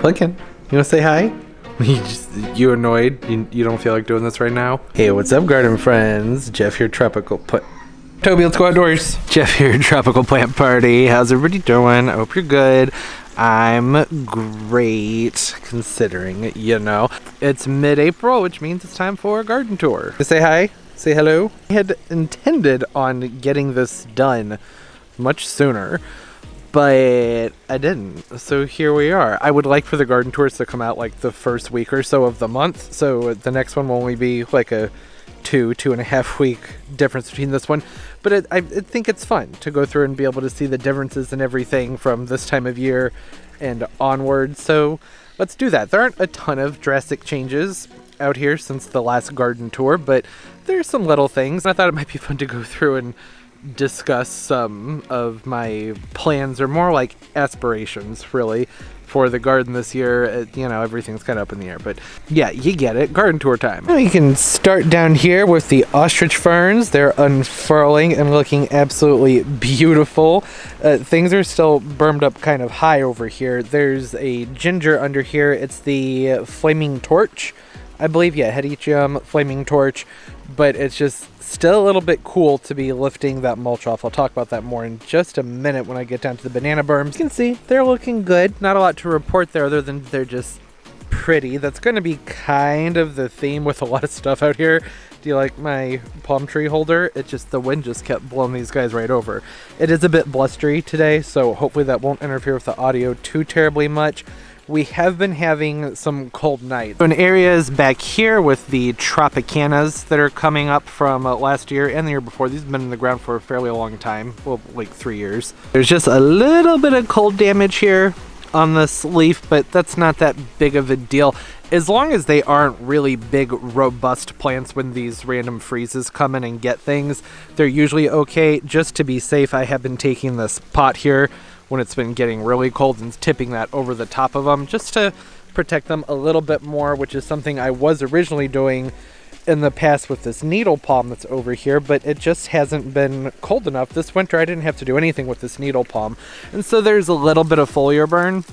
Pumpkin, you wanna say hi? You, just, you annoyed? You, you don't feel like doing this right now? Hey, what's up, garden friends? Jeff here, tropical put. Toby, let's go outdoors. Jeff here, tropical plant party. How's everybody doing? I hope you're good. I'm great, considering, you know. It's mid-April, which means it's time for a garden tour. Say hi. Say hello. I had intended on getting this done much sooner but I didn't. So here we are. I would like for the garden tours to come out like the first week or so of the month. So the next one will only be like a two, two and a half week difference between this one. But it, I, I think it's fun to go through and be able to see the differences and everything from this time of year and onward. So let's do that. There aren't a ton of drastic changes out here since the last garden tour, but there's some little things. I thought it might be fun to go through and discuss some of my plans or more like aspirations really for the garden this year. Uh, you know, everything's kind of up in the air, but yeah, you get it. Garden tour time. We can start down here with the ostrich ferns. They're unfurling and looking absolutely beautiful. Uh, things are still bermed up kind of high over here. There's a ginger under here. It's the flaming torch. I believe, yeah, Hedychium, Flaming Torch, but it's just still a little bit cool to be lifting that mulch off. I'll talk about that more in just a minute when I get down to the banana berms. You can see they're looking good. Not a lot to report there other than they're just pretty. That's going to be kind of the theme with a lot of stuff out here. Do you like my palm tree holder? It just, the wind just kept blowing these guys right over. It is a bit blustery today, so hopefully that won't interfere with the audio too terribly much we have been having some cold nights. So in areas back here with the Tropicanas that are coming up from uh, last year and the year before, these have been in the ground for a fairly long time, well, like three years. There's just a little bit of cold damage here on this leaf, but that's not that big of a deal. As long as they aren't really big, robust plants when these random freezes come in and get things, they're usually okay. Just to be safe, I have been taking this pot here when it's been getting really cold and tipping that over the top of them just to protect them a little bit more, which is something I was originally doing in the past with this needle palm that's over here, but it just hasn't been cold enough. This winter I didn't have to do anything with this needle palm. And so there's a little bit of foliar burn,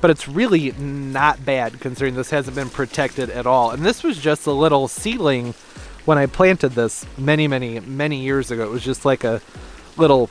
but it's really not bad considering this hasn't been protected at all. And this was just a little seedling when I planted this many, many, many years ago. It was just like a little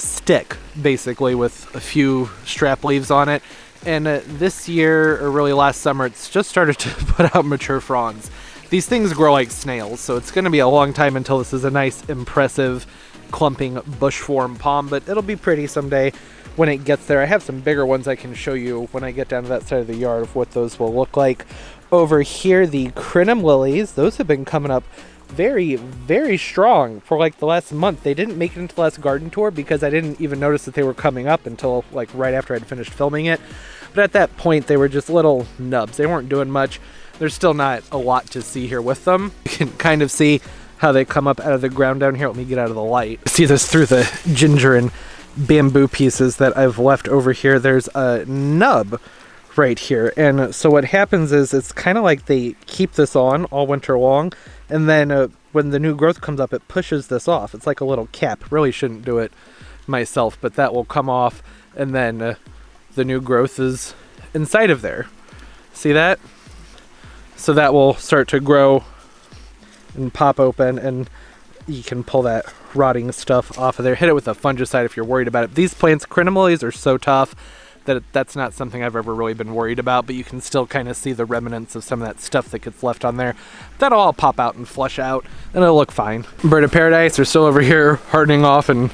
stick, basically, with a few strap leaves on it. And uh, this year, or really last summer, it's just started to put out mature fronds. These things grow like snails, so it's going to be a long time until this is a nice, impressive, clumping bush form palm, but it'll be pretty someday when it gets there. I have some bigger ones I can show you when I get down to that side of the yard of what those will look like. Over here, the crinum lilies, those have been coming up very, very strong for like the last month. They didn't make it into the last garden tour because I didn't even notice that they were coming up until like right after I'd finished filming it. But at that point, they were just little nubs. They weren't doing much. There's still not a lot to see here with them. You can kind of see how they come up out of the ground down here. Let me get out of the light. See this through the ginger and bamboo pieces that I've left over here. There's a nub right here. And so what happens is it's kind of like they keep this on all winter long and then uh, when the new growth comes up, it pushes this off. It's like a little cap. Really shouldn't do it myself, but that will come off, and then uh, the new growth is inside of there. See that? So that will start to grow and pop open, and you can pull that rotting stuff off of there. Hit it with a fungicide if you're worried about it. These plants, crinum are so tough that that's not something I've ever really been worried about, but you can still kind of see the remnants of some of that stuff that gets left on there. That'll all pop out and flush out, and it'll look fine. Bird of Paradise are still over here hardening off and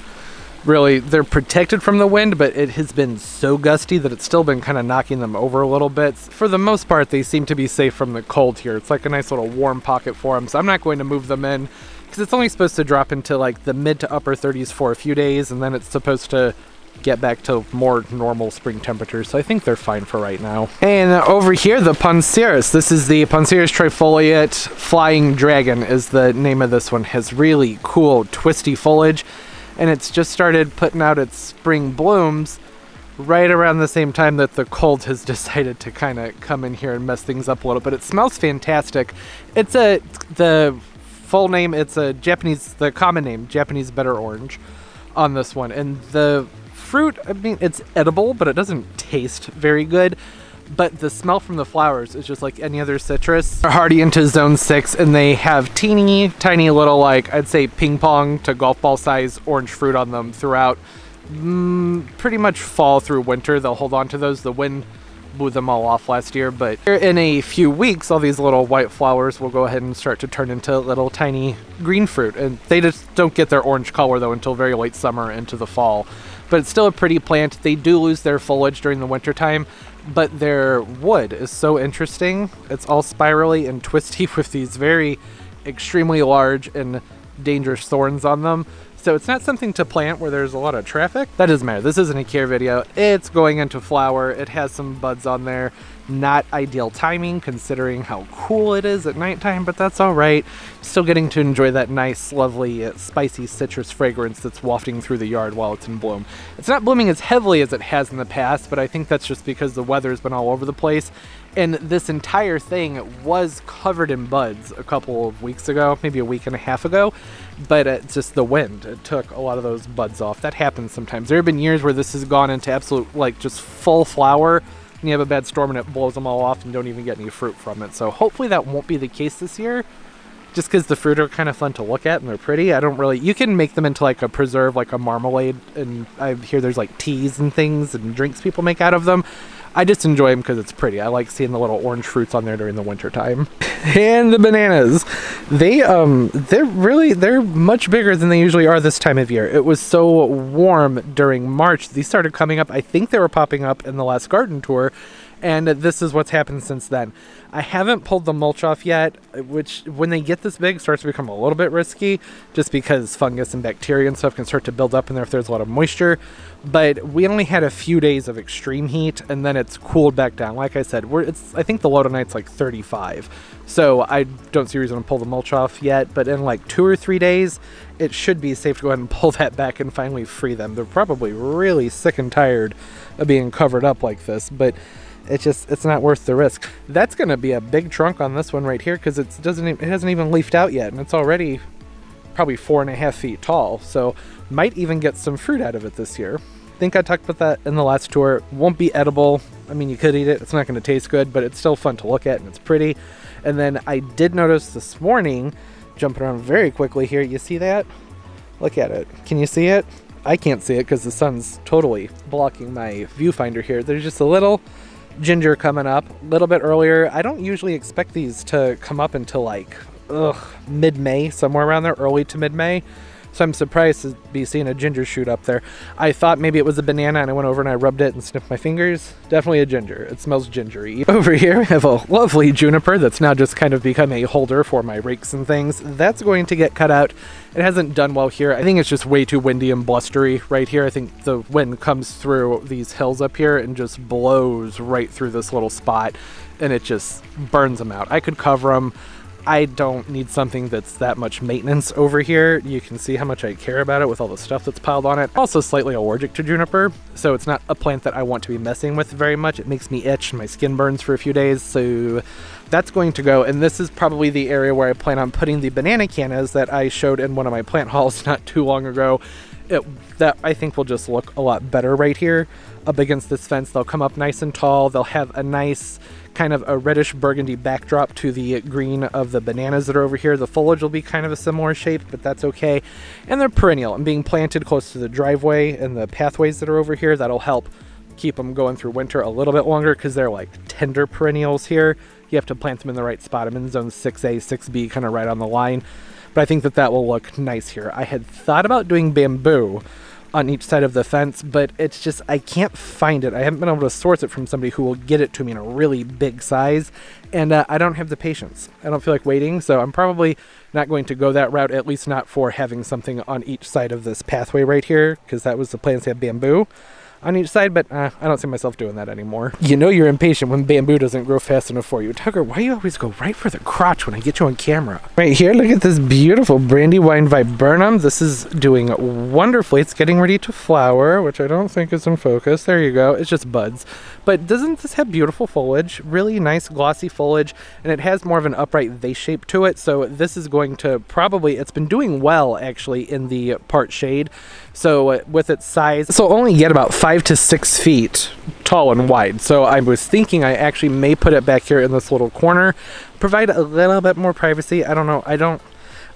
really they're protected from the wind but it has been so gusty that it's still been kind of knocking them over a little bit for the most part they seem to be safe from the cold here it's like a nice little warm pocket for them so i'm not going to move them in because it's only supposed to drop into like the mid to upper 30s for a few days and then it's supposed to get back to more normal spring temperatures, so I think they're fine for right now. And over here, the Poncirus. This is the Poncirus trifoliate Flying Dragon is the name of this one. Has really cool twisty foliage, and it's just started putting out its spring blooms right around the same time that the cold has decided to kind of come in here and mess things up a little bit. It smells fantastic. It's a, the full name, it's a Japanese, the common name, Japanese bitter orange on this one. And the fruit, I mean, it's edible, but it doesn't taste very good. but the smell from the flowers is just like any other citrus. They're hardy into zone six and they have teeny tiny little like I'd say ping pong to golf ball size orange fruit on them throughout mm, pretty much fall through winter. They'll hold on to those. The wind blew them all off last year, but in a few weeks, all these little white flowers will go ahead and start to turn into little tiny green fruit. And they just don't get their orange color though until very late summer into the fall. But it's still a pretty plant. They do lose their foliage during the winter time, but their wood is so interesting. It's all spirally and twisty with these very extremely large and dangerous thorns on them. So it's not something to plant where there's a lot of traffic. That doesn't matter. This isn't a care video. It's going into flower. It has some buds on there. Not ideal timing considering how cool it is at nighttime, but that's all right. Still getting to enjoy that nice, lovely, uh, spicy citrus fragrance that's wafting through the yard while it's in bloom. It's not blooming as heavily as it has in the past, but I think that's just because the weather's been all over the place. And this entire thing was covered in buds a couple of weeks ago, maybe a week and a half ago, but it's just the wind. It took a lot of those buds off. That happens sometimes. There have been years where this has gone into absolute, like, just full flower and you have a bad storm and it blows them all off and don't even get any fruit from it. So hopefully that won't be the case this year. Just because the fruit are kind of fun to look at and they're pretty. I don't really. You can make them into like a preserve, like a marmalade, and I hear there's like teas and things and drinks people make out of them. I just enjoy them because it's pretty. I like seeing the little orange fruits on there during the winter time. and the bananas, they um they're really they're much bigger than they usually are this time of year. It was so warm during March. These started coming up. I think they were popping up in the last garden tour and this is what's happened since then. I haven't pulled the mulch off yet, which when they get this big starts to become a little bit risky just because fungus and bacteria and stuff can start to build up in there if there's a lot of moisture. But we only had a few days of extreme heat and then it's cooled back down. Like I said, we're it's I think the low tonight's like 35. So I don't see a reason to pull the mulch off yet, but in like two or three days, it should be safe to go ahead and pull that back and finally free them. They're probably really sick and tired of being covered up like this, but it's just it's not worth the risk. That's going to be a big trunk on this one right here because it doesn't it hasn't even leafed out yet and it's already probably four and a half feet tall. So might even get some fruit out of it this year. I think i talked about that in the last tour. Won't be edible. I mean you could eat it. It's not going to taste good but it's still fun to look at and it's pretty. And then i did notice this morning jumping around very quickly here you see that? Look at it. Can you see it? I can't see it because the sun's totally blocking my viewfinder here. There's just a little ginger coming up a little bit earlier. I don't usually expect these to come up until like ugh, mid-May, somewhere around there, early to mid-May. So I'm surprised to be seeing a ginger shoot up there. I thought maybe it was a banana and I went over and I rubbed it and sniffed my fingers. Definitely a ginger. It smells gingery. Over here we have a lovely juniper that's now just kind of become a holder for my rakes and things. That's going to get cut out. It hasn't done well here. I think it's just way too windy and blustery right here. I think the wind comes through these hills up here and just blows right through this little spot and it just burns them out. I could cover them I don't need something that's that much maintenance over here. You can see how much I care about it with all the stuff that's piled on it. Also slightly allergic to juniper, so it's not a plant that I want to be messing with very much. It makes me itch and my skin burns for a few days, so that's going to go. And this is probably the area where I plan on putting the banana cannas that I showed in one of my plant hauls not too long ago. It, that I think will just look a lot better right here up against this fence. They'll come up nice and tall. They'll have a nice kind of a reddish burgundy backdrop to the green of the bananas that are over here. The foliage will be kind of a similar shape, but that's okay. And they're perennial and being planted close to the driveway and the pathways that are over here, that'll help keep them going through winter a little bit longer because they're like tender perennials here. You have to plant them in the right spot. I'm in zone 6A, 6B, kind of right on the line. But I think that that will look nice here. I had thought about doing bamboo, on each side of the fence, but it's just, I can't find it. I haven't been able to source it from somebody who will get it to me in a really big size, and uh, I don't have the patience. I don't feel like waiting, so I'm probably not going to go that route, at least not for having something on each side of this pathway right here, because that was the plan to have bamboo on each side, but uh, I don't see myself doing that anymore. You know you're impatient when bamboo doesn't grow fast enough for you. Tucker, why do you always go right for the crotch when I get you on camera? Right here, look at this beautiful Brandywine viburnum. This is doing wonderfully. It's getting ready to flower, which I don't think is in focus. There you go. It's just buds. But doesn't this have beautiful foliage? Really nice glossy foliage, and it has more of an upright vase shape to it. So this is going to probably, it's been doing well actually in the part shade. So with its size, so only get about five five to six feet tall and wide. So I was thinking I actually may put it back here in this little corner, provide a little bit more privacy. I don't know. I don't.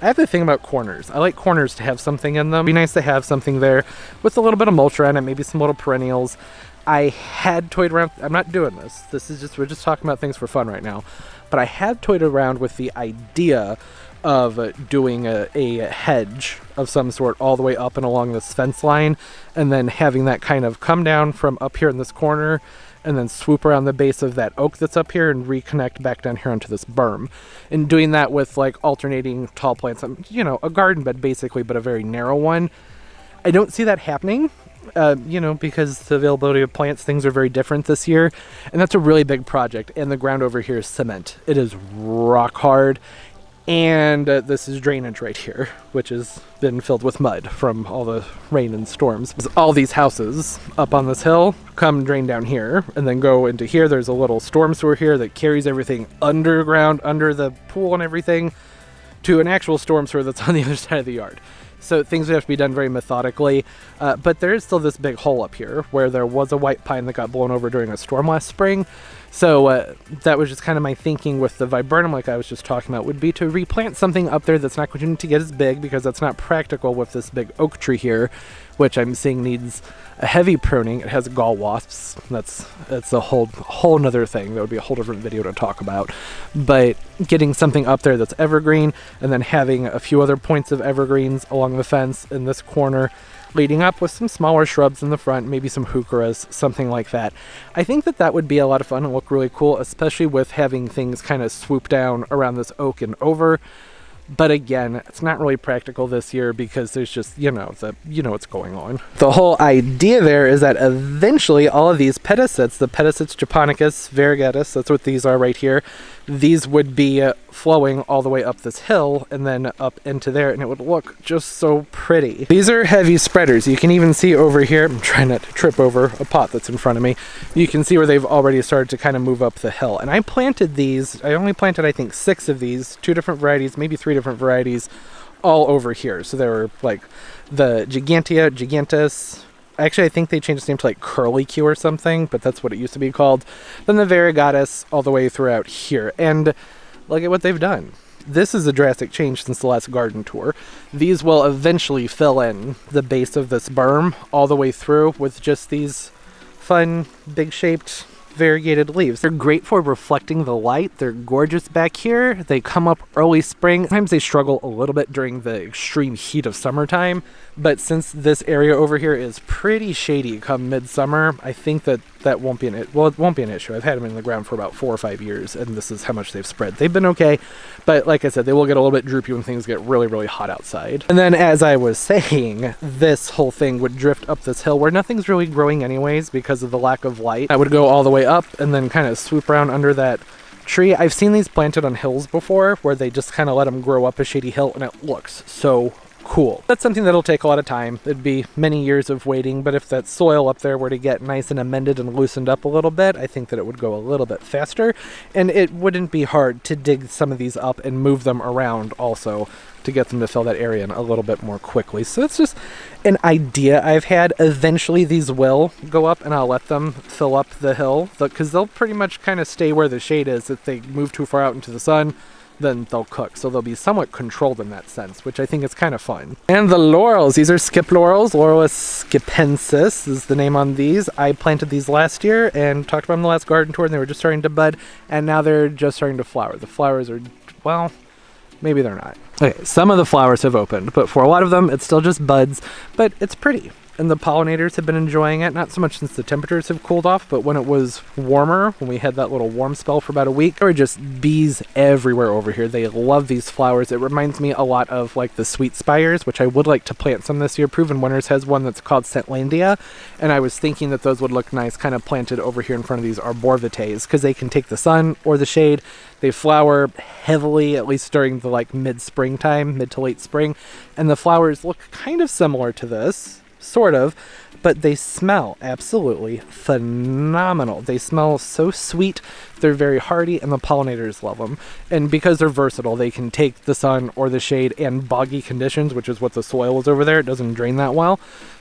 I have the thing about corners. I like corners to have something in them. It'd be nice to have something there with a little bit of mulch around it, maybe some little perennials. I had toyed around. I'm not doing this. This is just we're just talking about things for fun right now. But I had toyed around with the idea of doing a, a hedge of some sort all the way up and along this fence line, and then having that kind of come down from up here in this corner and then swoop around the base of that oak that's up here and reconnect back down here onto this berm. And doing that with like alternating tall plants, um, you know, a garden bed basically, but a very narrow one. I don't see that happening, uh, you know, because the availability of plants, things are very different this year. And that's a really big project. And the ground over here is cement. It is rock hard and uh, this is drainage right here, which has been filled with mud from all the rain and storms. All these houses up on this hill come drain down here and then go into here. There's a little storm sewer here that carries everything underground, under the pool and everything, to an actual storm sewer that's on the other side of the yard. So things would have to be done very methodically. Uh, but there is still this big hole up here where there was a white pine that got blown over during a storm last spring. So uh, that was just kind of my thinking with the viburnum, like I was just talking about, would be to replant something up there that's not going to get as big because that's not practical with this big oak tree here, which I'm seeing needs a heavy pruning. It has gall wasps. That's that's a whole whole nother thing. That would be a whole different video to talk about. But getting something up there that's evergreen, and then having a few other points of evergreens along the fence in this corner leading up with some smaller shrubs in the front, maybe some heucheras, something like that. I think that that would be a lot of fun and look really cool, especially with having things kind of swoop down around this oak and over. But again, it's not really practical this year because there's just, you know, the you know what's going on. The whole idea there is that eventually all of these petasites, the Petasites japonicus variegatus, that's what these are right here, these would be flowing all the way up this hill and then up into there and it would look just so pretty. These are heavy spreaders. You can even see over here, I'm trying not to trip over a pot that's in front of me. You can see where they've already started to kind of move up the hill. And I planted these, I only planted I think six of these, two different varieties, maybe three different varieties all over here. So there were like the Gigantea, Gigantus, Actually, I think they changed its name to like Curly Q or something, but that's what it used to be called. Then the Variegatus all the way throughout here. And look at what they've done. This is a drastic change since the last garden tour. These will eventually fill in the base of this berm all the way through with just these fun, big shaped variegated leaves. They're great for reflecting the light. They're gorgeous back here. They come up early spring. Sometimes they struggle a little bit during the extreme heat of summertime, but since this area over here is pretty shady come midsummer, I think that that won't be an it. Well, it won't be an issue. I've had them in the ground for about four or five years, and this is how much they've spread. They've been okay, but like I said, they will get a little bit droopy when things get really, really hot outside. And then, as I was saying, this whole thing would drift up this hill where nothing's really growing anyways because of the lack of light. I would go all the way up and then kind of swoop around under that tree. I've seen these planted on hills before where they just kind of let them grow up a shady hill and it looks so cool. That's something that'll take a lot of time. It'd be many years of waiting, but if that soil up there were to get nice and amended and loosened up a little bit, I think that it would go a little bit faster. And it wouldn't be hard to dig some of these up and move them around also to get them to fill that area in a little bit more quickly. So it's just an idea I've had. Eventually these will go up and I'll let them fill up the hill because they'll pretty much kind of stay where the shade is if they move too far out into the sun then they'll cook. So they'll be somewhat controlled in that sense, which I think is kind of fun. And the laurels, these are skip laurels. Laurus skipensis is the name on these. I planted these last year and talked about them the last garden tour and they were just starting to bud and now they're just starting to flower. The flowers are, well, maybe they're not. Okay, some of the flowers have opened, but for a lot of them, it's still just buds, but it's pretty and the pollinators have been enjoying it. Not so much since the temperatures have cooled off, but when it was warmer, when we had that little warm spell for about a week, there were just bees everywhere over here. They love these flowers. It reminds me a lot of like the sweet spires, which I would like to plant some this year. Proven Winners has one that's called Scentlandia, and I was thinking that those would look nice kind of planted over here in front of these arborvitaes because they can take the sun or the shade. They flower heavily, at least during the like mid springtime, mid to late spring, and the flowers look kind of similar to this sort of, but they smell absolutely phenomenal. They smell so sweet, they're very hardy, and the pollinators love them. And because they're versatile, they can take the sun or the shade and boggy conditions, which is what the soil is over there. It doesn't drain that well.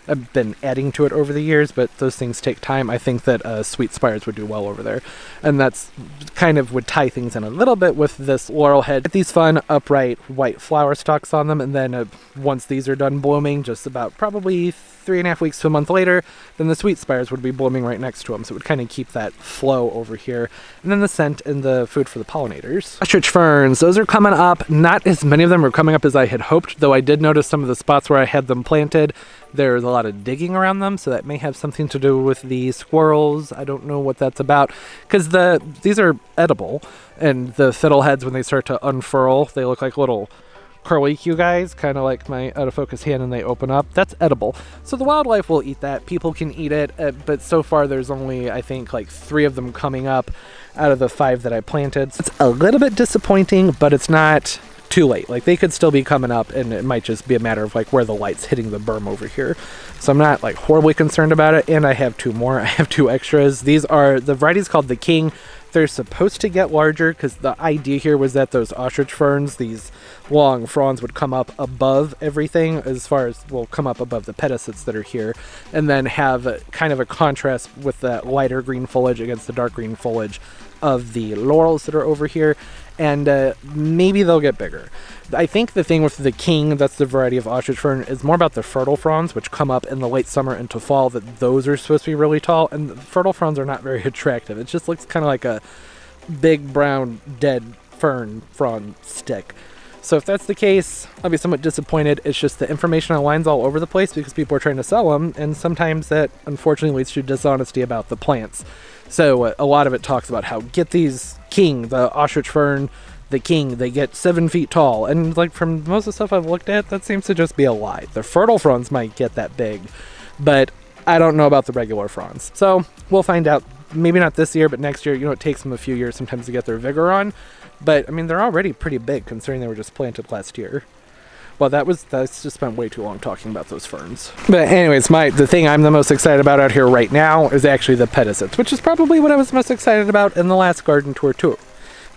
I've been adding to it over the years, but those things take time. I think that uh, Sweet Spires would do well over there. And that's kind of would tie things in a little bit with this laurel head. Get these fun, upright, white flower stalks on them, and then uh, once these are done blooming, just about probably three and a half weeks to a month later, then the sweet spires would be blooming right next to them. So it would kind of keep that flow over here. And then the scent and the food for the pollinators. Ostrich ferns, those are coming up. Not as many of them are coming up as I had hoped, though I did notice some of the spots where I had them planted. There's a lot of digging around them, so that may have something to do with the squirrels. I don't know what that's about, because the these are edible, and the fiddleheads when they start to unfurl, they look like little curlicue guys, kind of like my out of focus hand, and they open up. That's edible. So the wildlife will eat that. People can eat it, uh, but so far there's only, I think, like three of them coming up out of the five that I planted. It's a little bit disappointing, but it's not too late. Like they could still be coming up, and it might just be a matter of like where the light's hitting the berm over here. So I'm not like horribly concerned about it. And I have two more. I have two extras. These are the varieties called the King. They're supposed to get larger because the idea here was that those ostrich ferns, these long fronds, would come up above everything as far as will come up above the petasites that are here, and then have a, kind of a contrast with that lighter green foliage against the dark green foliage of the laurels that are over here and uh, maybe they'll get bigger. I think the thing with the king, that's the variety of ostrich fern, is more about the fertile fronds, which come up in the late summer into fall, that those are supposed to be really tall, and fertile fronds are not very attractive. It just looks kind of like a big brown dead fern frond stick. So if that's the case, I'll be somewhat disappointed. It's just the information aligns all over the place because people are trying to sell them, and sometimes that unfortunately leads to dishonesty about the plants. So uh, a lot of it talks about how get these king, the ostrich fern, the king, they get seven feet tall, and like from most of the stuff I've looked at, that seems to just be a lie. The fertile fronds might get that big, but I don't know about the regular fronds. So we'll find out. Maybe not this year, but next year. You know, it takes them a few years sometimes to get their vigor on. But I mean, they're already pretty big considering they were just planted last year. Well, that was that's just spent way too long talking about those ferns. But anyways, my the thing I'm the most excited about out here right now is actually the petasites, which is probably what I was most excited about in the last garden tour too,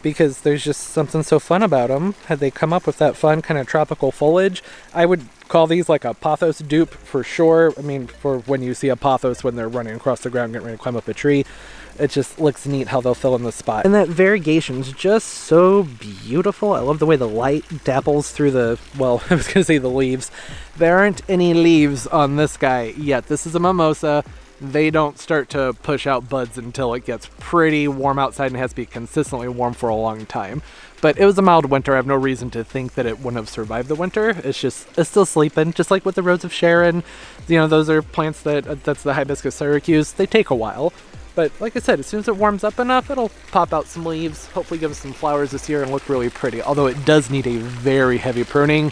because there's just something so fun about them. Had they come up with that fun kind of tropical foliage, I would call these like a pothos dupe for sure. I mean, for when you see a pothos when they're running across the ground getting ready to climb up a tree it just looks neat how they'll fill in the spot. And that variegation is just so beautiful. I love the way the light dapples through the, well, I was to say the leaves. There aren't any leaves on this guy yet. This is a mimosa. They don't start to push out buds until it gets pretty warm outside and has to be consistently warm for a long time. But it was a mild winter. I have no reason to think that it wouldn't have survived the winter. It's just, it's still sleeping, just like with the Rose of Sharon. You know, those are plants that, that's the Hibiscus syriacus. They take a while. But like I said, as soon as it warms up enough, it'll pop out some leaves, hopefully give us some flowers this year and look really pretty. Although it does need a very heavy pruning,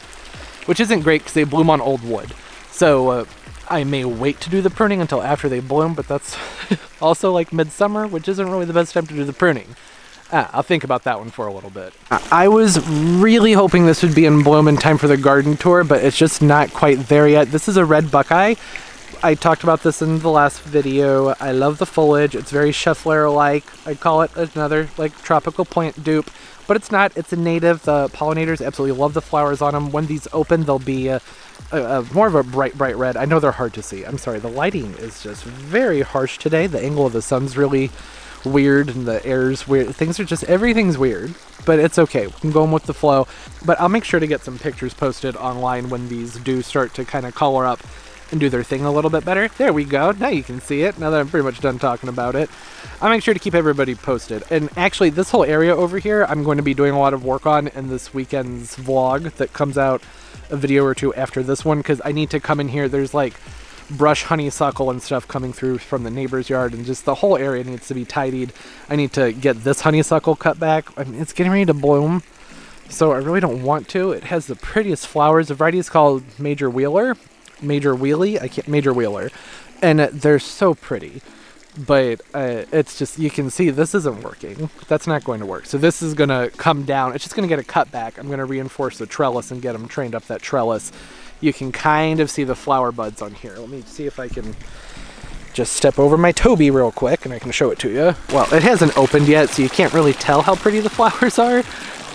which isn't great because they bloom on old wood. So uh, I may wait to do the pruning until after they bloom, but that's also like midsummer, which isn't really the best time to do the pruning. Ah, I'll think about that one for a little bit. I was really hoping this would be in bloom in time for the garden tour, but it's just not quite there yet. This is a red buckeye, I talked about this in the last video. I love the foliage. It's very Schefflera-like. I'd call it another like tropical plant dupe, but it's not. It's a native. The pollinators absolutely love the flowers on them. When these open, they'll be uh, a more of a bright, bright red. I know they're hard to see. I'm sorry. The lighting is just very harsh today. The angle of the sun's really weird and the air's weird. Things are just, everything's weird, but it's okay. We can go with the flow. But I'll make sure to get some pictures posted online when these do start to kind of color up and do their thing a little bit better. There we go. Now you can see it. Now that I'm pretty much done talking about it. I'll make sure to keep everybody posted. And actually, this whole area over here, I'm going to be doing a lot of work on in this weekend's vlog that comes out a video or two after this one because I need to come in here. There's like brush honeysuckle and stuff coming through from the neighbor's yard and just the whole area needs to be tidied. I need to get this honeysuckle cut back. I mean, it's getting ready to bloom. So I really don't want to. It has the prettiest flowers. The variety is called Major Wheeler Major Wheelie, I can't Major Wheeler, and uh, they're so pretty. But uh, it's just you can see this isn't working. That's not going to work. So this is going to come down. It's just going to get a cut back. I'm going to reinforce the trellis and get them trained up that trellis. You can kind of see the flower buds on here. Let me see if I can just step over my Toby real quick and I can show it to you. Well, it hasn't opened yet, so you can't really tell how pretty the flowers are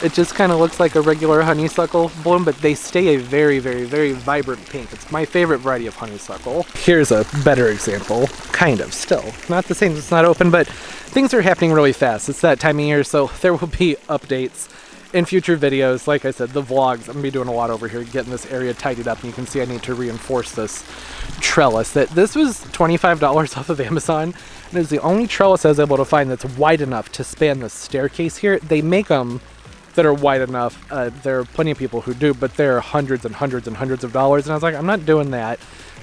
It just kind of looks like a regular honeysuckle bloom, but they stay a very, very, very vibrant pink. It's my favorite variety of honeysuckle. Here's a better example, kind of, still. Not the same, it's not open, but things are happening really fast. It's that time of year, so there will be updates in future videos, like I said, the vlogs, I'm gonna be doing a lot over here, getting this area tidied up, and you can see I need to reinforce this trellis. That This was $25 off of Amazon, and it's the only trellis I was able to find that's wide enough to span the staircase here. They make them that are wide enough. Uh, there are plenty of people who do, but they're hundreds and hundreds and hundreds of dollars, and I was like, I'm not doing that.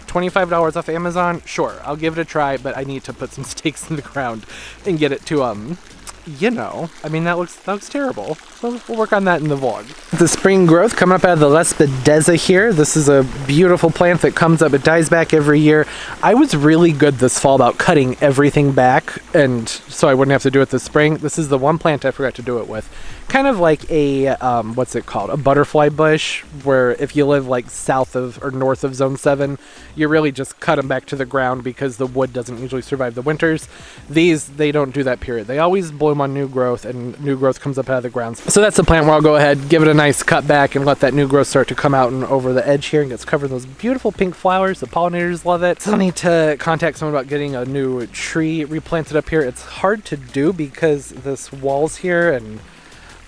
$25 off Amazon, sure, I'll give it a try, but I need to put some stakes in the ground and get it to um you know, I mean, that looks that looks terrible. We'll, we'll work on that in the vlog. The spring growth coming up out of the Lespedeza here. This is a beautiful plant that comes up. It dies back every year. I was really good this fall about cutting everything back, and so I wouldn't have to do it this spring. This is the one plant I forgot to do it with kind of like a um, what's it called? A butterfly bush where if you live like south of or north of zone 7 you really just cut them back to the ground because the wood doesn't usually survive the winters. These they don't do that period. They always bloom on new growth and new growth comes up out of the ground. So that's the plant where i'll go ahead give it a nice cut back and let that new growth start to come out and over the edge here and gets covered in those beautiful pink flowers. The pollinators love it. So i need to contact someone about getting a new tree replanted up here. It's hard to do because this walls here and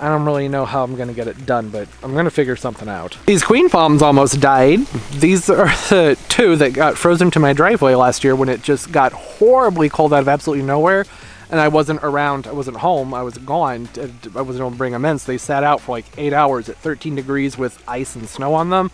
I don't really know how I'm gonna get it done, but I'm gonna figure something out. These queen palms almost died. These are the two that got frozen to my driveway last year when it just got horribly cold out of absolutely nowhere. And I wasn't around, I wasn't home, I was gone, I wasn't able to bring them in. So they sat out for like eight hours at 13 degrees with ice and snow on them.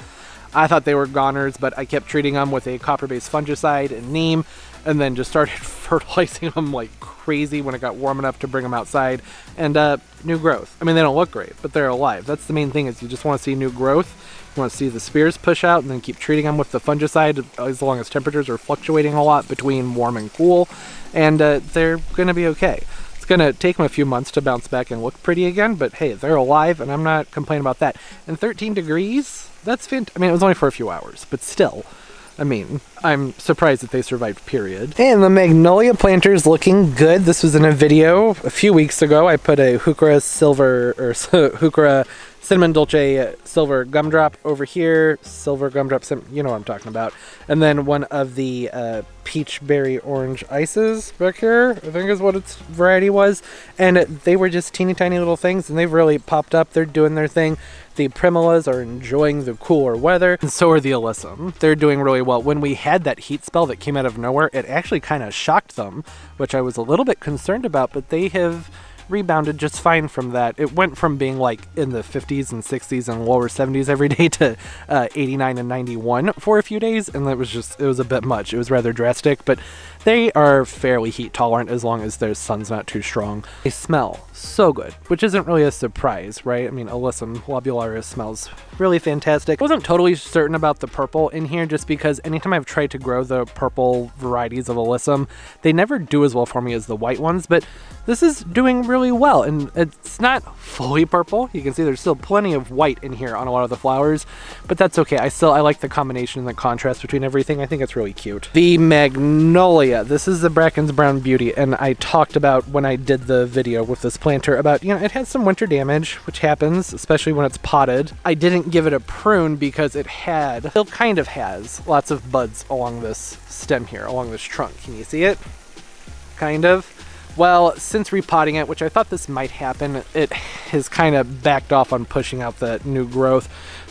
I thought they were goners, but I kept treating them with a copper-based fungicide and neem, and then just started fertilizing them like crazy when it got warm enough to bring them outside. And uh, new growth. I mean, they don't look great, but they're alive. That's the main thing is you just want to see new growth. You want to see the spears push out and then keep treating them with the fungicide as long as temperatures are fluctuating a lot between warm and cool. And uh, they're going to be okay. It's going to take them a few months to bounce back and look pretty again, but hey, they're alive and I'm not complaining about that. And 13 degrees, that's fantastic. I mean, it was only for a few hours, but still. I mean, I'm surprised that they survived, period. And the magnolia planter's looking good. This was in a video a few weeks ago. I put a Heuchera silver, or Heuchera cinnamon dolce silver gumdrop over here, silver gumdrop, you know what I'm talking about. And then one of the uh, peach berry orange ices back here, I think is what its variety was. And they were just teeny tiny little things and they've really popped up. They're doing their thing. The primulas are enjoying the cooler weather, and so are the alyssum. They're doing really well. When we had that heat spell that came out of nowhere, it actually kind of shocked them, which I was a little bit concerned about, but they have rebounded just fine from that. It went from being like in the 50s and 60s and lower 70s every day to uh, 89 and 91 for a few days, and it was just, it was a bit much. It was rather drastic, but they are fairly heat tolerant as long as their sun's not too strong. They smell so good, which isn't really a surprise, right? I mean, Alyssum lobularis smells really fantastic. I wasn't totally certain about the purple in here just because anytime I've tried to grow the purple varieties of Alyssum, they never do as well for me as the white ones, but this is doing really well and it's not fully purple. You can see there's still plenty of white in here on a lot of the flowers, but that's okay. I still, I like the combination and the contrast between everything. I think it's really cute. The Magnolia, this is the Bracken's Brown Beauty and I talked about when I did the video with this planter about, you know, it has some winter damage, which happens, especially when it's potted. I didn't give it a prune because it had, still kind of has, lots of buds along this stem here, along this trunk. Can you see it? Kind of. Well, since repotting it, which I thought this might happen, it has kind of backed off on pushing out the new growth.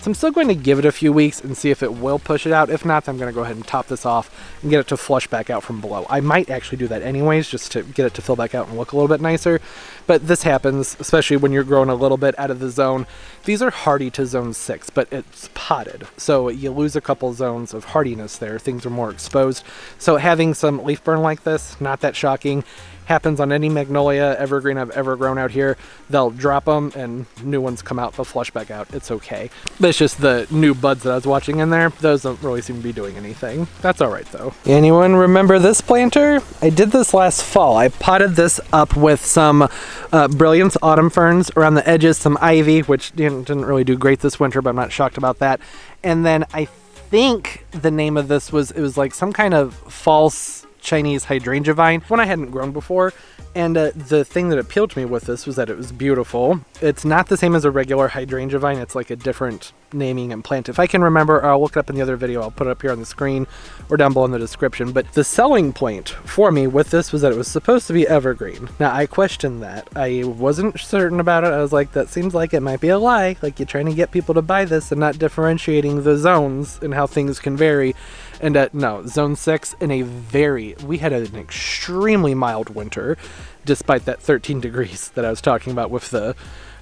So I'm still going to give it a few weeks and see if it will push it out. If not, I'm going to go ahead and top this off and get it to flush back out from below. I might actually do that anyways, just to get it to fill back out and look a little bit nicer. But this happens, especially when you're growing a little bit out of the zone. These are hardy to zone 6, but it's potted. So you lose a couple zones of hardiness there. Things are more exposed. So having some leaf burn like this, not that shocking happens on any magnolia evergreen I've ever grown out here. They'll drop them and new ones come out, they'll flush back out. It's okay. But it's just the new buds that I was watching in there. Those don't really seem to be doing anything. That's all right though. Anyone remember this planter? I did this last fall. I potted this up with some uh, Brilliance Autumn Ferns around the edges, some ivy, which didn't, didn't really do great this winter, but I'm not shocked about that. And then I think the name of this was, it was like some kind of false Chinese hydrangea vine, one I hadn't grown before. And uh, the thing that appealed to me with this was that it was beautiful. It's not the same as a regular hydrangea vine, it's like a different naming and plant. If I can remember, I'll look it up in the other video, I'll put it up here on the screen or down below in the description. But the selling point for me with this was that it was supposed to be evergreen. Now, I questioned that. I wasn't certain about it. I was like, that seems like it might be a lie. Like, you're trying to get people to buy this and not differentiating the zones and how things can vary. And uh, no, zone six in a very, we had an extremely mild winter, despite that 13 degrees that I was talking about with the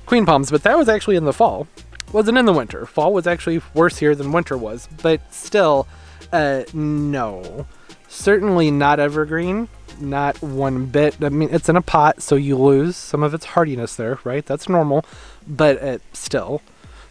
queen palms, but that was actually in the fall. Wasn't in the winter. Fall was actually worse here than winter was, but still, uh, no. Certainly not evergreen, not one bit. I mean, it's in a pot, so you lose some of its hardiness there, right? That's normal, but uh, still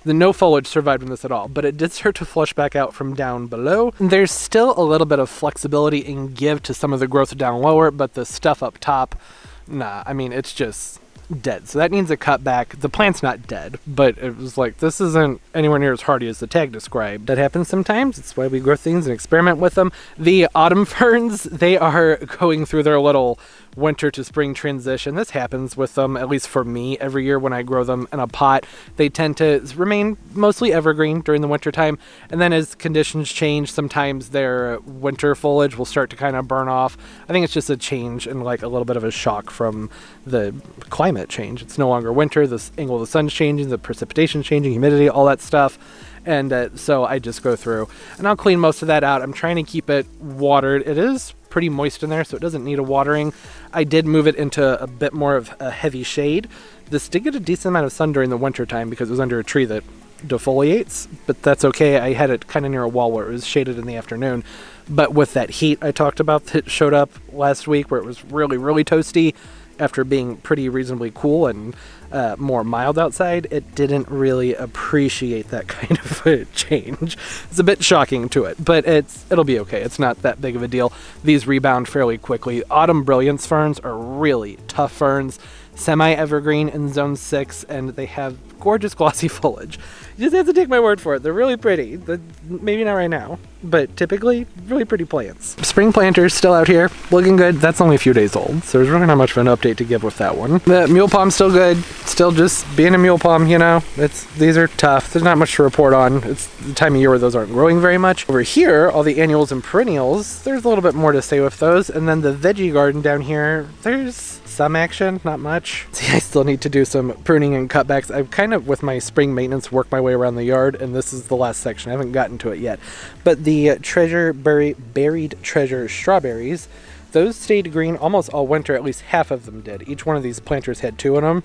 the no foliage survived in this at all, but it did start to flush back out from down below. There's still a little bit of flexibility and give to some of the growth down lower, but the stuff up top, nah, I mean, it's just dead. So that needs a cut back. The plant's not dead, but it was like, this isn't anywhere near as hardy as the tag described. That happens sometimes. It's why we grow things and experiment with them. The autumn ferns, they are going through their little winter to spring transition. This happens with them, at least for me, every year when I grow them in a pot. They tend to remain mostly evergreen during the winter time, and then as conditions change, sometimes their winter foliage will start to kind of burn off. I think it's just a change and like a little bit of a shock from the climate change. It's no longer winter, the angle of the sun's changing, the precipitation changing, humidity, all that stuff and uh, so I just go through and I'll clean most of that out. I'm trying to keep it watered. It is pretty moist in there, so it doesn't need a watering. I did move it into a bit more of a heavy shade. This did get a decent amount of sun during the winter time because it was under a tree that defoliates, but that's okay. I had it kind of near a wall where it was shaded in the afternoon. But with that heat I talked about that showed up last week where it was really, really toasty after being pretty reasonably cool and uh, more mild outside, it didn't really appreciate that kind of change. It's a bit shocking to it, but it's it'll be okay. It's not that big of a deal. These rebound fairly quickly. Autumn brilliance ferns are really tough ferns, semi-evergreen in zone 6, and they have gorgeous glossy foliage. You just have to take my word for it. They're really pretty. The, maybe not right now, but typically really pretty plants. Spring planters still out here, looking good. That's only a few days old, so there's really not much of an update to give with that one. The mule palm's still good. Still just being a mule palm, you know. It's these are tough. There's not much to report on. It's the time of year where those aren't growing very much. Over here, all the annuals and perennials, there's a little bit more to say with those. And then the veggie garden down here, there's some action, not much. See, I still need to do some pruning and cutbacks. I've kind of, with my spring maintenance, worked my way around the yard, and this is the last section. I haven't gotten to it yet. But the treasure berry, buried treasure strawberries, those stayed green almost all winter. At least half of them did. Each one of these planters had two in them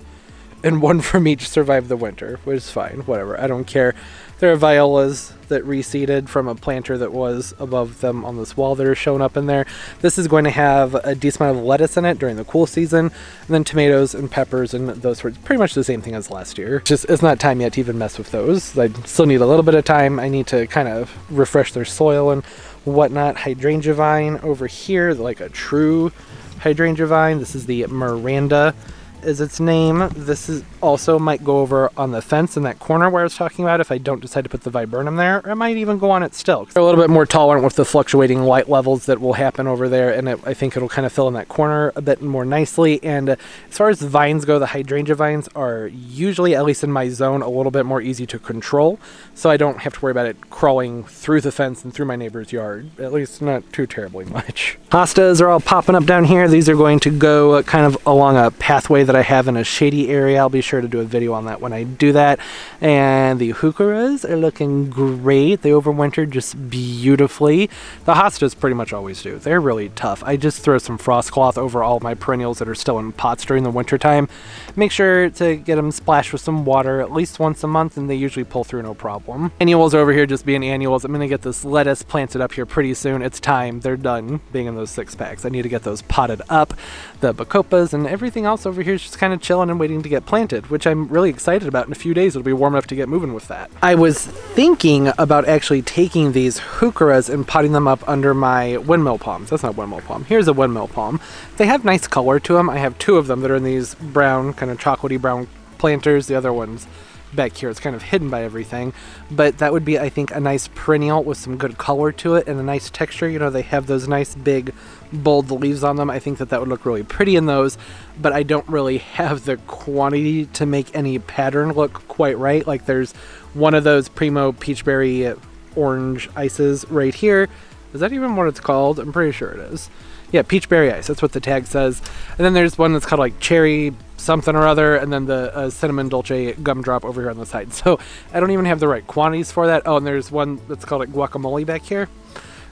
and one from each survived the winter, which is fine, whatever, I don't care. There are violas that reseeded from a planter that was above them on this wall that are shown up in there. This is going to have a decent amount of lettuce in it during the cool season, and then tomatoes and peppers and those sorts. Pretty much the same thing as last year. Just it's not time yet to even mess with those. I still need a little bit of time. I need to kind of refresh their soil and whatnot. Hydrangea vine over here, like a true hydrangea vine. This is the Miranda is its name. This is also might go over on the fence in that corner where I was talking about if I don't decide to put the viburnum there, or it might even go on it still. They're a little bit more tolerant with the fluctuating light levels that will happen over there, and it, I think it'll kind of fill in that corner a bit more nicely. And uh, as far as vines go, the hydrangea vines are usually, at least in my zone, a little bit more easy to control, so I don't have to worry about it crawling through the fence and through my neighbor's yard, at least not too terribly much. Hostas are all popping up down here. These are going to go kind of along a pathway that I have in a shady area. I'll be sure to do a video on that when I do that. And the heucheras are looking great. They overwintered just beautifully. The hostas pretty much always do. They're really tough. I just throw some frost cloth over all my perennials that are still in pots during the winter time. Make sure to get them splashed with some water at least once a month and they usually pull through no problem. Annuals over here just being annuals. I'm going to get this lettuce planted up here pretty soon. It's time. They're done being in those six packs. I need to get those potted up. The bacopas and everything else over here is just kind of chilling and waiting to get planted, which I'm really excited about. In a few days, it'll be warm enough to get moving with that. I was thinking about actually taking these heucheras and potting them up under my windmill palms. That's not windmill palm. Here's a windmill palm. They have nice color to them. I have two of them that are in these brown, kind of chocolatey brown planters. The other one's back here. It's kind of hidden by everything, but that would be, I think, a nice perennial with some good color to it and a nice texture. You know, they have those nice big bold the leaves on them. I think that that would look really pretty in those, but I don't really have the quantity to make any pattern look quite right. Like there's one of those Primo Peachberry orange ices right here. Is that even what it's called? I'm pretty sure it is. Yeah, peachberry ice. That's what the tag says. And then there's one that's called like cherry something or other, and then the uh, cinnamon dolce gumdrop over here on the side. So I don't even have the right quantities for that. Oh, and there's one that's called like guacamole back here.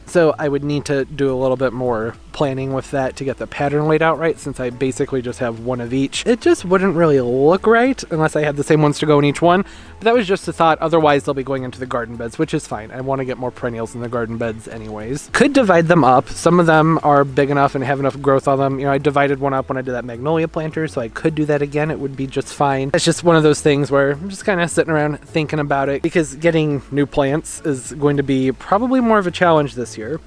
So I would need to do a little bit more planning with that to get the pattern laid out right since I basically just have one of each. It just wouldn't really look right unless I had the same ones to go in each one. But that was just a thought. Otherwise, they'll be going into the garden beds, which is fine. I want to get more perennials in the garden beds anyways. Could divide them up. Some of them are big enough and have enough growth on them. You know, I divided one up when I did that magnolia planter, so I could do that again. It would be just fine. It's just one of those things where I'm just kind of sitting around thinking about it because getting new plants is going to be probably more of a challenge this year.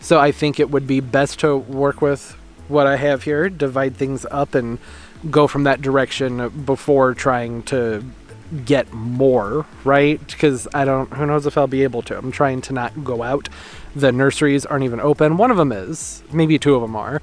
So I think it would be best to work with what I have here, divide things up and go from that direction before trying to get more, right? Because I don't, who knows if I'll be able to. I'm trying to not go out. The nurseries aren't even open. One of them is, maybe two of them are,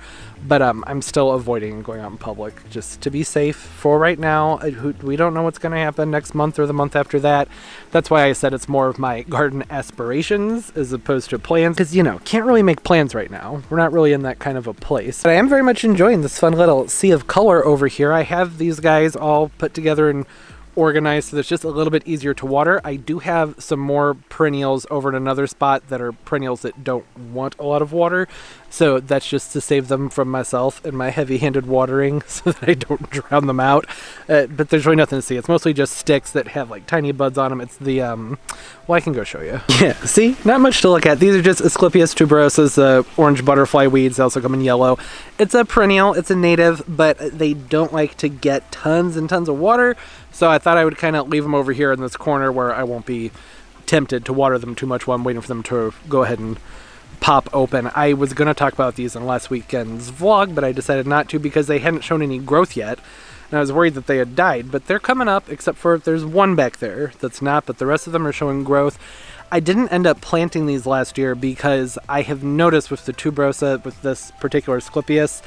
but um, I'm still avoiding going out in public just to be safe for right now. We don't know what's going to happen next month or the month after that. That's why I said it's more of my garden aspirations as opposed to plans, because, you know, can't really make plans right now. We're not really in that kind of a place. But I am very much enjoying this fun little sea of color over here. I have these guys all put together in organized so it's just a little bit easier to water. I do have some more perennials over in another spot that are perennials that don't want a lot of water. So that's just to save them from myself and my heavy-handed watering so that I don't drown them out. Uh, but there's really nothing to see. It's mostly just sticks that have like tiny buds on them. It's the, um, well, I can go show you. Yeah, see? Not much to look at. These are just Asclepias tuberosa, the uh, orange butterfly weeds. They also come in yellow. It's a perennial. It's a native, but they don't like to get tons and tons of water. So I thought I would kind of leave them over here in this corner where I won't be tempted to water them too much while I'm waiting for them to go ahead and pop open. I was going to talk about these in last weekend's vlog, but I decided not to because they hadn't shown any growth yet. And I was worried that they had died, but they're coming up, except for there's one back there that's not, but the rest of them are showing growth. I didn't end up planting these last year because I have noticed with the tuberosa, with this particular Asclepias,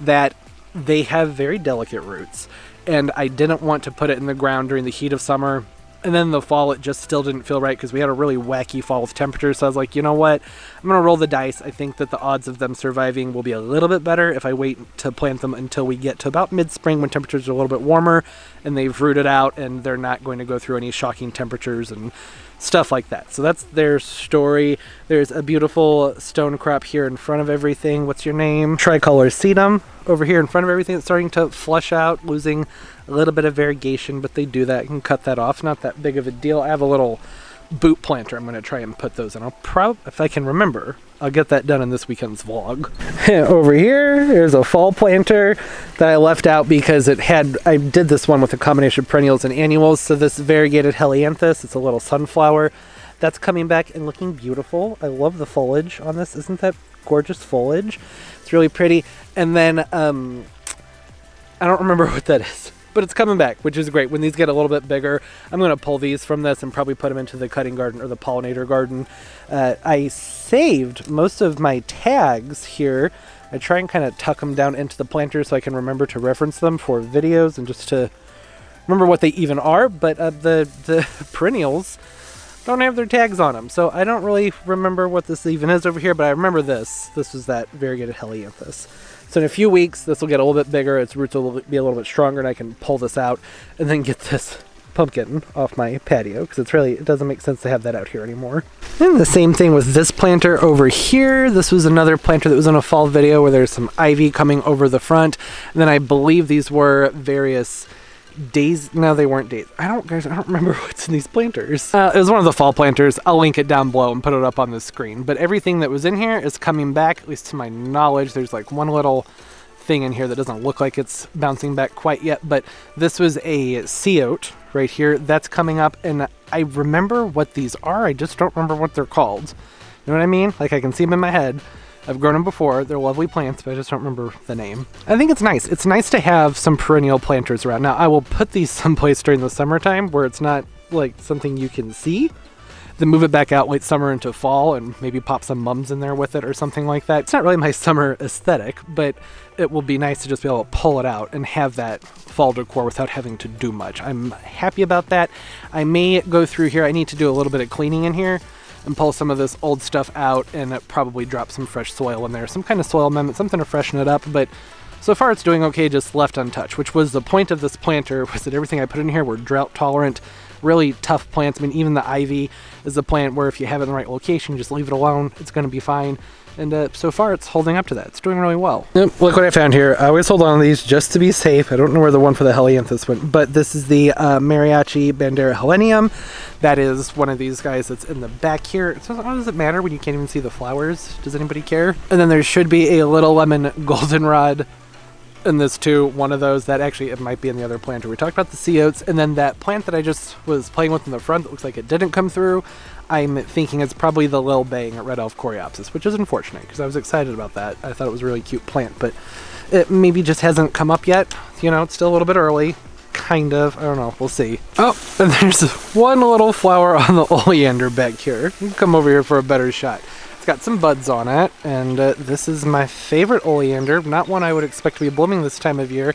that they have very delicate roots and I didn't want to put it in the ground during the heat of summer. And then the fall, it just still didn't feel right because we had a really wacky fall with temperatures. So I was like, you know what? I'm going to roll the dice. I think that the odds of them surviving will be a little bit better if I wait to plant them until we get to about mid spring when temperatures are a little bit warmer and they've rooted out and they're not going to go through any shocking temperatures and stuff like that. So that's their story. There's a beautiful stone crop here in front of everything. What's your name? Tricolor sedum over here in front of everything. It's starting to flush out, losing a little bit of variegation, but they do that. You can cut that off. Not that big of a deal. I have a little boot planter. I'm going to try and put those in. I'll probably, if I can remember, I'll get that done in this weekend's vlog. Over here, there's a fall planter that I left out because it had, I did this one with a combination of perennials and annuals. So this variegated helianthus, it's a little sunflower. That's coming back and looking beautiful. I love the foliage on this. Isn't that gorgeous foliage? It's really pretty. And then, um, I don't remember what that is but it's coming back, which is great. When these get a little bit bigger, I'm going to pull these from this and probably put them into the cutting garden or the pollinator garden. Uh, I saved most of my tags here. I try and kind of tuck them down into the planter so I can remember to reference them for videos and just to remember what they even are. But uh, the, the perennials don't have their tags on them, so I don't really remember what this even is over here, but I remember this. This was that variegated helianthus. So in a few weeks, this will get a little bit bigger. Its roots will be a little bit stronger, and I can pull this out and then get this pumpkin off my patio because it's really it doesn't make sense to have that out here anymore. And the same thing with this planter over here. This was another planter that was in a fall video where there's some ivy coming over the front. And then I believe these were various days no they weren't days. I don't guys i don't remember what's in these planters. Uh, it was one of the fall planters. I'll link it down below and put it up on the screen. But everything that was in here is coming back at least to my knowledge. There's like one little thing in here that doesn't look like it's bouncing back quite yet but this was a sea oat right here that's coming up and i remember what these are. I just don't remember what they're called. You know what i mean? Like i can see them in my head I've grown them before. They're lovely plants, but I just don't remember the name. I think it's nice. It's nice to have some perennial planters around. Now, I will put these someplace during the summertime where it's not like something you can see. Then move it back out late summer into fall and maybe pop some mums in there with it or something like that. It's not really my summer aesthetic, but it will be nice to just be able to pull it out and have that fall decor without having to do much. I'm happy about that. I may go through here. I need to do a little bit of cleaning in here and pull some of this old stuff out and probably drop some fresh soil in there. Some kind of soil amendment, something to freshen it up, but so far it's doing okay just left untouched, which was the point of this planter, was that everything I put in here were drought tolerant, really tough plants. I mean, even the ivy is a plant where if you have it in the right location, just leave it alone, it's going to be fine. And uh, so far, it's holding up to that. It's doing really well. Yep, look what I found here. I always hold on to these just to be safe. I don't know where the one for the Helianthus went, but this is the uh, Mariachi Bandera Helenium. That is one of these guys that's in the back here. So how does it matter when you can't even see the flowers? Does anybody care? And then there should be a little lemon goldenrod in this too. One of those that actually it might be in the other planter. We talked about the sea oats, and then that plant that I just was playing with in the front that looks like it didn't come through. I'm thinking it's probably the Lil Bang at Red Elf Coreopsis, which is unfortunate because I was excited about that. I thought it was a really cute plant, but it maybe just hasn't come up yet. You know, it's still a little bit early. Kind of. I don't know. We'll see. Oh, and there's one little flower on the oleander back here. You can come over here for a better shot. It's got some buds on it, and uh, this is my favorite oleander. Not one I would expect to be blooming this time of year.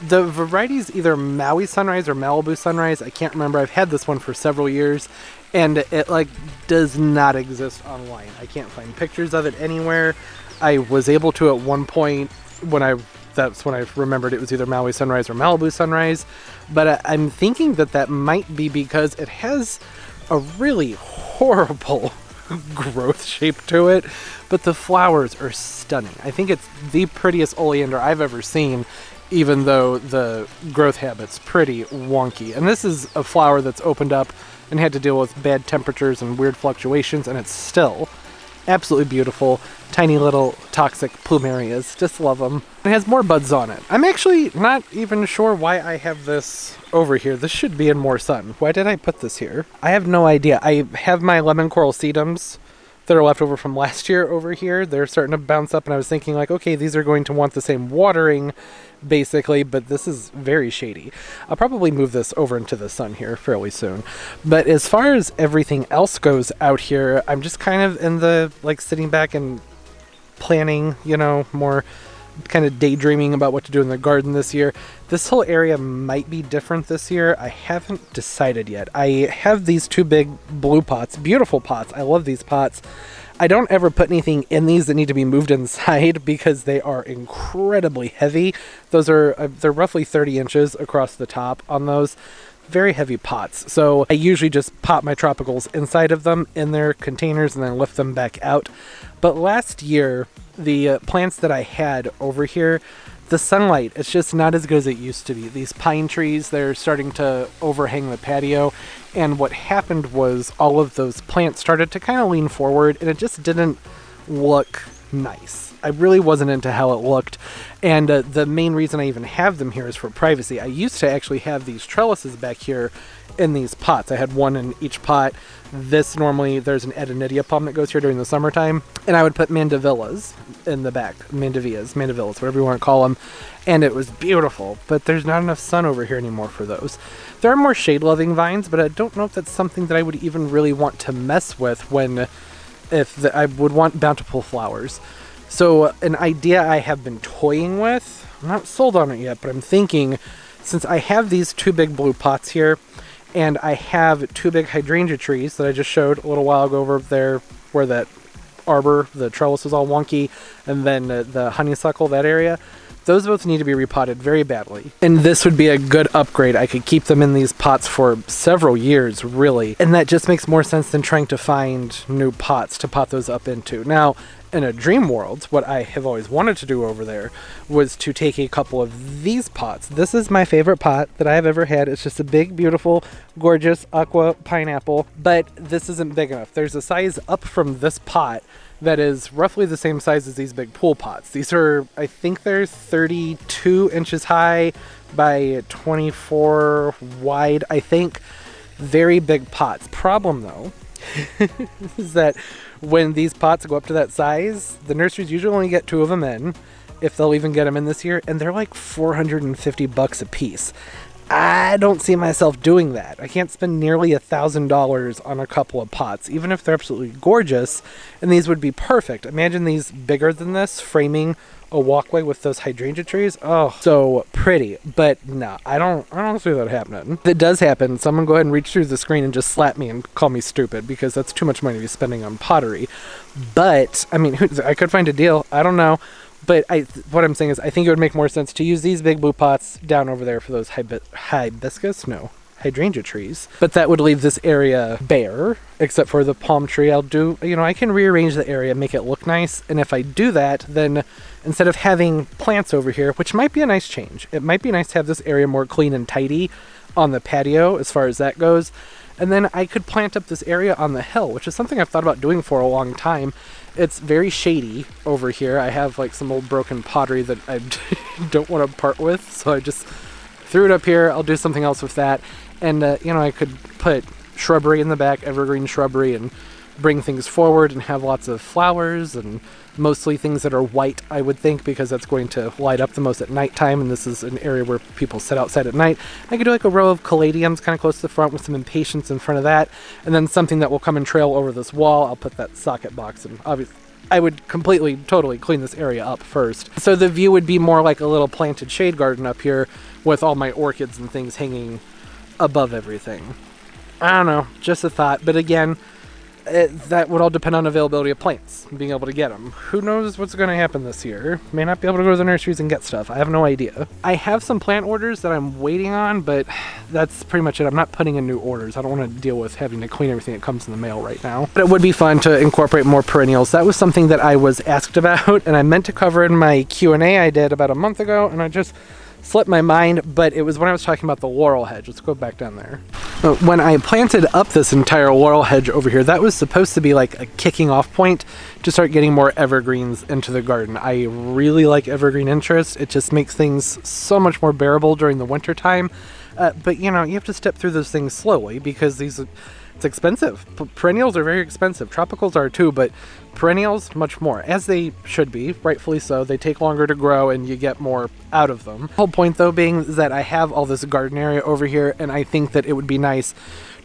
The variety is either Maui Sunrise or Malibu Sunrise. I can't remember. I've had this one for several years, and it like does not exist online. I can't find pictures of it anywhere. I was able to at one point when I that's when I remembered it was either Maui Sunrise or Malibu Sunrise, but uh, I'm thinking that that might be because it has a really horrible growth shape to it, but the flowers are stunning. I think it's the prettiest oleander I've ever seen, even though the growth habit's pretty wonky. And this is a flower that's opened up and had to deal with bad temperatures and weird fluctuations, and it's still absolutely beautiful. Tiny little toxic plumerias. Just love them. It has more buds on it. I'm actually not even sure why I have this over here. This should be in more sun. Why did I put this here? I have no idea. I have my lemon coral sedums that are left over from last year over here. They're starting to bounce up and I was thinking like, okay, these are going to want the same watering basically, but this is very shady. I'll probably move this over into the sun here fairly soon. But as far as everything else goes out here, I'm just kind of in the like sitting back and planning, you know, more kind of daydreaming about what to do in the garden this year. This whole area might be different this year. I haven't decided yet. I have these two big blue pots, beautiful pots. I love these pots. I don't ever put anything in these that need to be moved inside because they are incredibly heavy. Those are, uh, they're roughly 30 inches across the top on those. Very heavy pots. So I usually just pop my tropicals inside of them in their containers and then lift them back out. But last year, the uh, plants that I had over here, the sunlight, it's just not as good as it used to be. These pine trees, they're starting to overhang the patio. And what happened was all of those plants started to kind of lean forward and it just didn't look nice. I really wasn't into how it looked. And uh, the main reason I even have them here is for privacy. I used to actually have these trellises back here in these pots. I had one in each pot. This normally, there's an Adonidia palm that goes here during the summertime. And I would put mandavillas in the back. Mandavillas, mandavillas, whatever you want to call them. And it was beautiful, but there's not enough sun over here anymore for those. There are more shade-loving vines, but I don't know if that's something that I would even really want to mess with when, if the, I would want bountiful flowers. So uh, an idea I have been toying with, I'm not sold on it yet, but I'm thinking, since I have these two big blue pots here, and I have two big hydrangea trees that I just showed a little while ago over there where that arbor, the trellis was all wonky, and then uh, the honeysuckle, that area. Those both need to be repotted very badly. And this would be a good upgrade. I could keep them in these pots for several years, really. And that just makes more sense than trying to find new pots to pot those up into. Now, in a dream world, what I have always wanted to do over there was to take a couple of these pots. This is my favorite pot that I have ever had. It's just a big, beautiful, gorgeous aqua pineapple, but this isn't big enough. There's a size up from this pot that is roughly the same size as these big pool pots. These are, I think they're 32 inches high by 24 wide, I think. Very big pots. Problem though, is that when these pots go up to that size, the nurseries usually only get two of them in, if they'll even get them in this year, and they're like 450 bucks a piece. I don't see myself doing that. I can't spend nearly a thousand dollars on a couple of pots, even if they're absolutely gorgeous, and these would be perfect. Imagine these bigger than this, framing a walkway with those hydrangea trees. Oh, so pretty. But no, I don't I don't see that happening. If it does happen, someone go ahead and reach through the screen and just slap me and call me stupid because that's too much money to be spending on pottery. But I mean, I could find a deal. I don't know. But I, what I'm saying is, I think it would make more sense to use these big blue pots down over there for those hibiscus, no, hydrangea trees. But that would leave this area bare, except for the palm tree. I'll do, you know, I can rearrange the area, make it look nice. And if I do that, then instead of having plants over here, which might be a nice change, it might be nice to have this area more clean and tidy on the patio as far as that goes. And then I could plant up this area on the hill, which is something I've thought about doing for a long time. It's very shady over here. I have like some old broken pottery that I don't want to part with, so I just threw it up here. I'll do something else with that. And, uh, you know, I could put shrubbery in the back, evergreen shrubbery, and bring things forward and have lots of flowers and mostly things that are white, I would think, because that's going to light up the most at nighttime, and this is an area where people sit outside at night. I could do like a row of caladiums kind of close to the front with some impatiens in front of that, and then something that will come and trail over this wall. I'll put that socket box, and obviously I would completely, totally clean this area up first. So the view would be more like a little planted shade garden up here with all my orchids and things hanging above everything. I don't know, just a thought. But again, it, that would all depend on availability of plants, being able to get them. Who knows what's going to happen this year? May not be able to go to the nurseries and get stuff. I have no idea. I have some plant orders that I'm waiting on, but that's pretty much it. I'm not putting in new orders. I don't want to deal with having to clean everything that comes in the mail right now. But it would be fun to incorporate more perennials. That was something that I was asked about, and I meant to cover in my Q&A I did about a month ago, and I just slipped my mind, but it was when I was talking about the laurel hedge. Let's go back down there. When I planted up this entire laurel hedge over here, that was supposed to be like a kicking off point to start getting more evergreens into the garden. I really like evergreen interest. It just makes things so much more bearable during the winter time. Uh, but you know, you have to step through those things slowly because these it's expensive. P perennials are very expensive. Tropicals are too, but perennials much more, as they should be, rightfully so. They take longer to grow and you get more out of them. The whole point though being that I have all this garden area over here and I think that it would be nice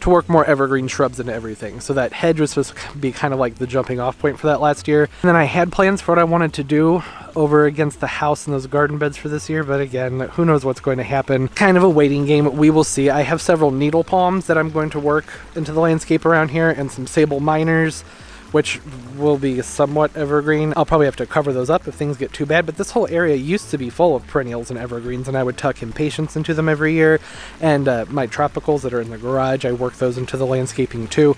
to work more evergreen shrubs into everything. So that hedge was supposed to be kind of like the jumping off point for that last year. And then I had plans for what I wanted to do over against the house and those garden beds for this year, but again, who knows what's going to happen. Kind of a waiting game. We will see. I have several needle palms that I'm going to work into the landscape around here and some sabal minors which will be somewhat evergreen. I'll probably have to cover those up if things get too bad, but this whole area used to be full of perennials and evergreens, and I would tuck impatiens into them every year, and uh, my tropicals that are in the garage, I work those into the landscaping too.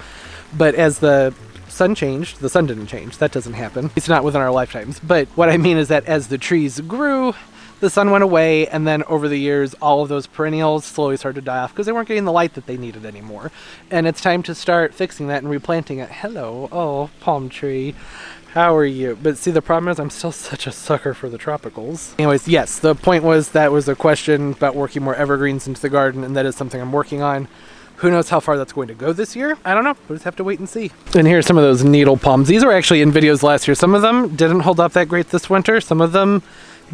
But as the sun changed, the sun didn't change, that doesn't happen. It's not within our lifetimes, but what I mean is that as the trees grew, the sun went away, and then over the years, all of those perennials slowly started to die off because they weren't getting the light that they needed anymore. And it's time to start fixing that and replanting it. Hello, oh, palm tree. How are you? But see, the problem is I'm still such a sucker for the tropicals. Anyways, yes, the point was that was a question about working more evergreens into the garden, and that is something I'm working on. Who knows how far that's going to go this year? I don't know. We'll just have to wait and see. And here's some of those needle palms. These were actually in videos last year. Some of them didn't hold up that great this winter. Some of them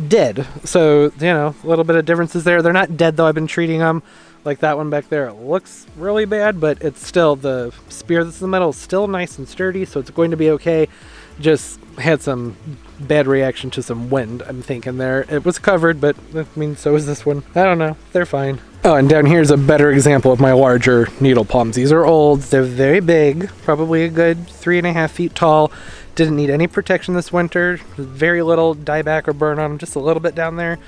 dead. So, you know, a little bit of differences there. They're not dead though. I've been treating them like that one back there. It looks really bad, but it's still, the spear that's in the middle is still nice and sturdy, so it's going to be okay. Just had some bad reaction to some wind, I'm thinking there. It was covered, but I mean, so is this one. I don't know. They're fine. Oh, and down here's a better example of my larger needle palms. These are old. They're very big, probably a good three and a half feet tall. Didn't need any protection this winter. Very little dieback or burn on them, just a little bit down there.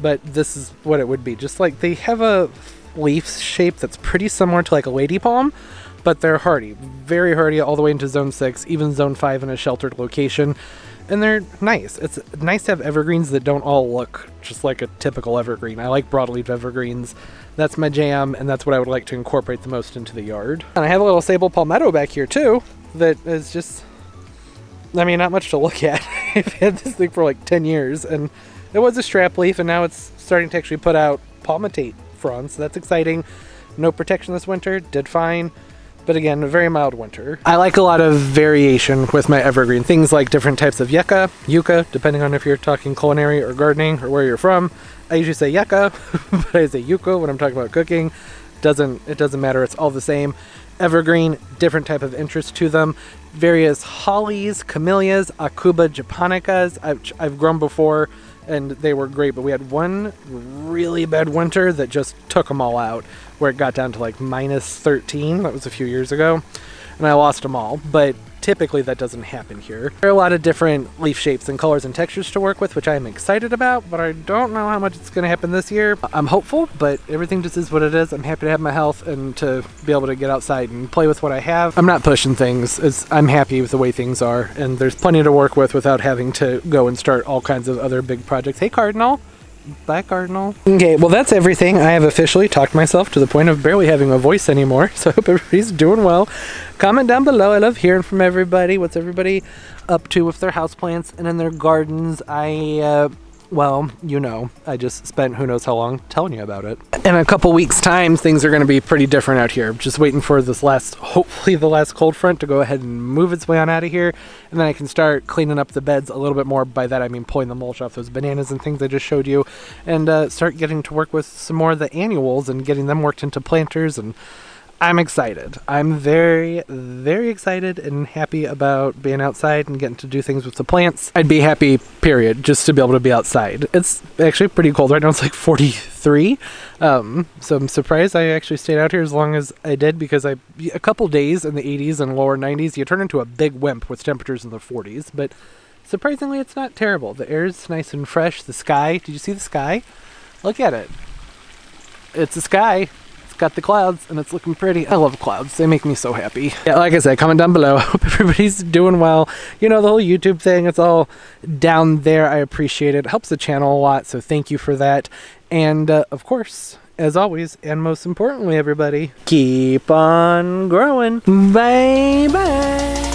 But this is what it would be. Just like they have a leaf shape that's pretty similar to like a lady palm, but they're hardy. Very hardy all the way into zone 6, even zone 5 in a sheltered location. And they're nice. It's nice to have evergreens that don't all look just like a typical evergreen. I like broadleaf evergreens. That's my jam, and that's what I would like to incorporate the most into the yard. And I have a little sabal palmetto back here too that is just I mean, not much to look at. I've had this thing for like 10 years, and it was a strap leaf, and now it's starting to actually put out palmate fronds. So that's exciting. No protection this winter, did fine. but again, a very mild winter. I like a lot of variation with my evergreen. Things like different types of yucca, yucca, depending on if you're talking culinary or gardening or where you're from. I usually say yucca, but I say yucca when I'm talking about cooking. Doesn't it doesn't matter, it's all the same. Evergreen, different type of interest to them. Various hollies, camellias, aucuba japonicas. I've, I've grown before and they were great, but we had one really bad winter that just took them all out, where it got down to like minus 13. That was a few years ago, and I lost them all. But typically that doesn't happen here. There are a lot of different leaf shapes and colors and textures to work with, which I'm excited about, but I don't know how much it's going to happen this year. I'm hopeful, but everything just is what it is. I'm happy to have my health and to be able to get outside and play with what I have. I'm not pushing things. It's, I'm happy with the way things are, and there's plenty to work with without having to go and start all kinds of other big projects. Hey, Cardinal. Bye, Cardinal. Okay, well, that's everything. I have officially talked myself to the point of barely having a voice anymore, so I hope everybody's doing well. Comment down below. I love hearing from everybody. What's everybody up to with their houseplants and in their gardens? I, uh, well, you know, I just spent who knows how long telling you about it. In a couple weeks' time, things are going to be pretty different out here. Just waiting for this last, hopefully the last cold front to go ahead and move its way on out of here. And then I can start cleaning up the beds a little bit more. By that, I mean pulling the mulch off those bananas and things I just showed you. And uh, start getting to work with some more of the annuals and getting them worked into planters and I'm excited. I'm very, very excited and happy about being outside and getting to do things with the plants. I'd be happy, period, just to be able to be outside. It's actually pretty cold right now. It's like 43. Um, so I'm surprised I actually stayed out here as long as I did because I a couple days in the 80s and lower 90s, you turn into a big wimp with temperatures in the 40s. But surprisingly, it's not terrible. The air's nice and fresh. The sky, did you see the sky? Look at it. It's a sky got the clouds and it's looking pretty. I love clouds. They make me so happy. Yeah, like I said, comment down below. I hope everybody's doing well. You know, the whole YouTube thing, it's all down there. I appreciate it. it helps the channel a lot, so thank you for that. And uh, of course, as always, and most importantly, everybody, keep on growing. Bye bye.